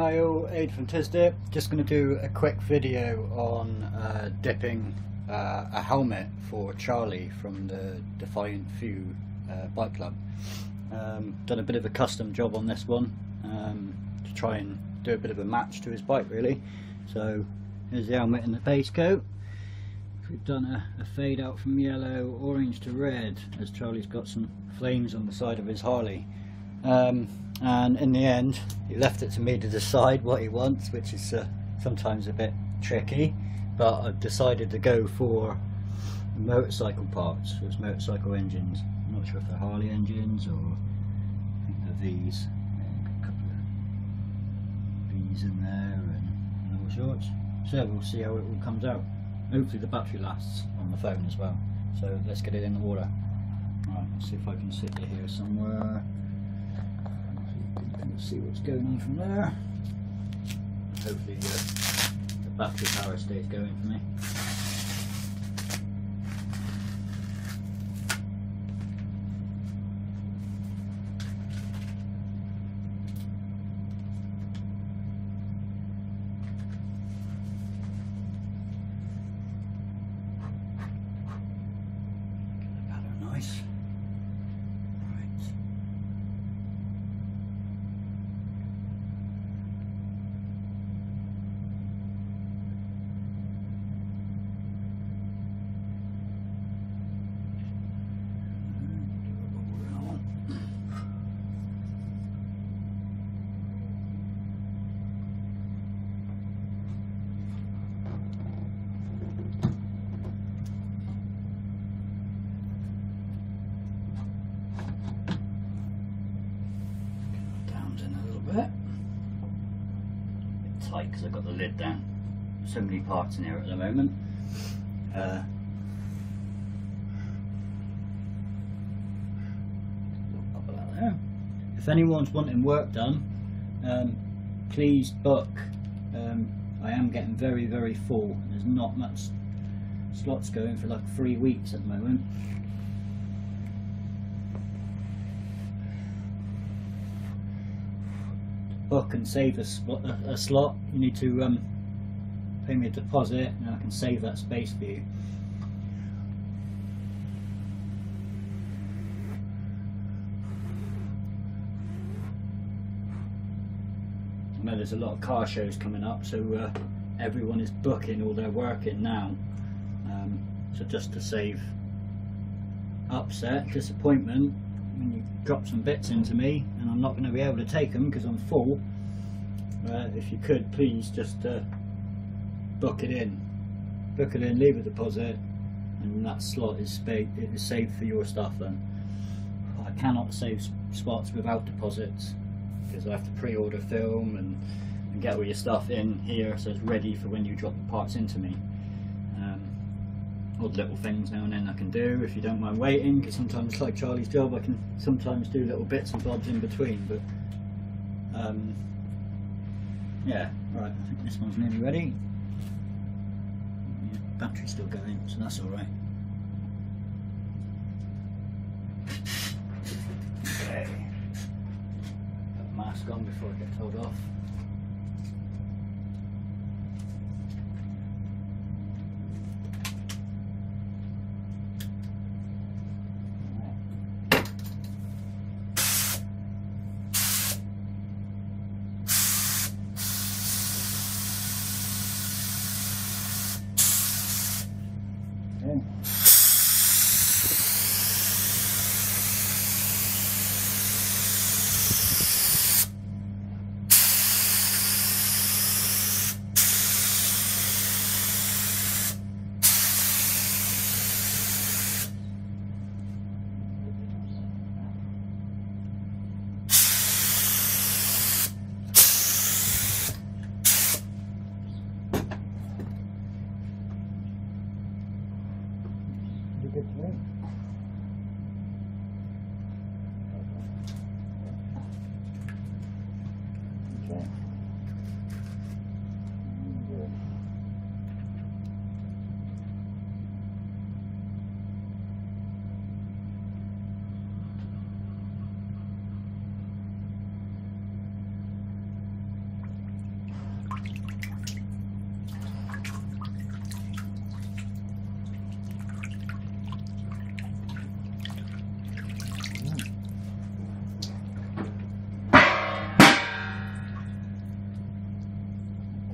Hi all, Aid from TizDip. Just going to do a quick video on uh, dipping uh, a helmet for Charlie from the Defiant Few uh, Bike Club. Um, done a bit of a custom job on this one um, to try and do a bit of a match to his bike really. So here's the helmet and the base coat. We've done a, a fade out from yellow, orange to red as Charlie's got some flames on the side of his Harley. Um, and in the end he left it to me to decide what he wants which is uh, sometimes a bit tricky but I've decided to go for motorcycle parts. For his motorcycle engines. I'm not sure if they're Harley engines or these a couple of V's in there and, all sorts. So we'll see how it all comes out. Hopefully the battery lasts on the phone as well. So let's get it in the water Right, let's see if I can sit here somewhere see what's going on from there. Hopefully uh, the battery power stays going for me. nice. bit. Tight because I've got the lid down. So many parts in here at the moment. Uh, if anyone's wanting work done, um, please book. Um, I am getting very, very full. There's not much slots going for like three weeks at the moment. Book and save a, a, a slot, you need to um, pay me a deposit and I can save that space for you. I know there's a lot of car shows coming up, so uh, everyone is booking all their work in now. Um, so just to save upset, disappointment, when you drop some bits into me and I'm not going to be able to take them because I'm full. Uh, if you could please just uh, book it in. Book it in leave a deposit and that slot is, is saved for your stuff then. I cannot save spots without deposits because I have to pre-order film and, and get all your stuff in here so it's ready for when you drop the parts into me odd little things now and then I can do if you don't mind waiting because sometimes like Charlie's job I can sometimes do little bits and bobs in between but um, yeah right I think this one's nearly ready. Yeah, battery's still going so that's alright okay mask on before I get told off good to me. Okay.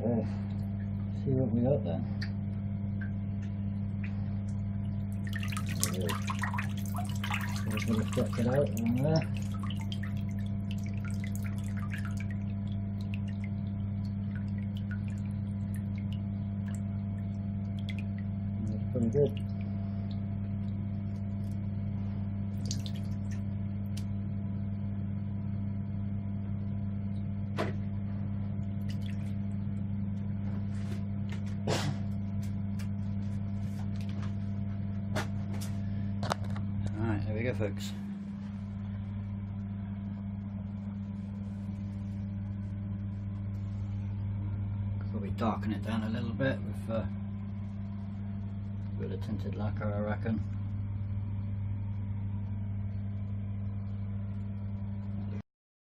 Oh, see what we got then. Just gonna stretch it out on there. That's pretty good. We go folks. Probably darken it down a little bit with uh, a bit of tinted lacquer I reckon.